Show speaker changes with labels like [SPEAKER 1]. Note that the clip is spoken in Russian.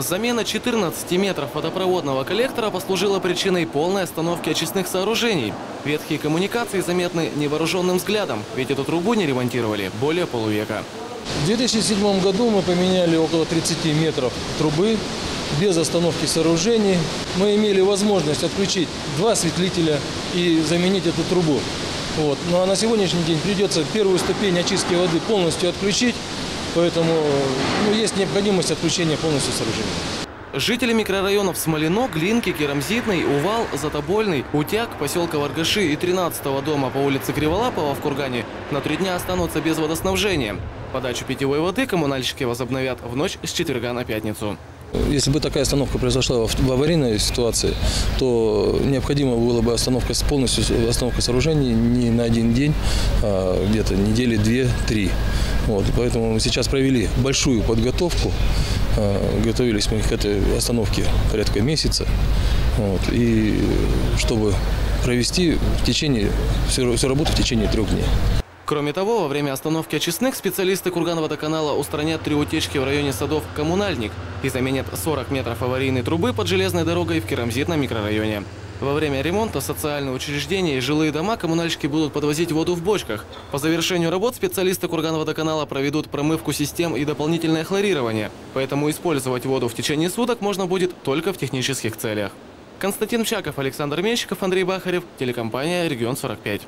[SPEAKER 1] Замена 14 метров водопроводного коллектора послужила причиной полной остановки очистных сооружений. Ветхие коммуникации заметны невооруженным взглядом, ведь эту трубу не ремонтировали более полувека.
[SPEAKER 2] В 2007 году мы поменяли около 30 метров трубы без остановки сооружений. Мы имели возможность отключить два осветлителя и заменить эту трубу. Вот. Ну а на сегодняшний день придется первую ступень очистки воды полностью отключить, поэтому ну, есть необходимость отключения полностью сооружения.
[SPEAKER 1] Жители микрорайонов Смолино, Глинки, Керамзитный, Увал, Затобольный, Утяг, поселка Варгаши и 13 дома по улице Криволапова в Кургане на три дня останутся без водоснабжения. Подачу питьевой воды коммунальщики возобновят в ночь с четверга на пятницу.
[SPEAKER 2] Если бы такая остановка произошла в аварийной ситуации, то необходимо было бы остановка, полностью остановка сооружений не на один день, а где-то недели две-три. Вот, поэтому мы сейчас провели большую подготовку, а, готовились мы к этой остановке порядка месяца, вот, и чтобы провести в течение, всю, всю работу в течение трех дней.
[SPEAKER 1] Кроме того, во время остановки очистных специалисты Курганводоканала устранят три утечки в районе садов «Коммунальник» и заменят 40 метров аварийной трубы под железной дорогой в Керамзитном микрорайоне. Во время ремонта социальные учреждения и жилые дома коммунальщики будут подвозить воду в бочках. По завершению работ специалисты Курганводоканала проведут промывку систем и дополнительное хлорирование, поэтому использовать воду в течение суток можно будет только в технических целях. Константин Чаков, Александр Мещиков, Андрей Бахарев, телекомпания «Регион 45».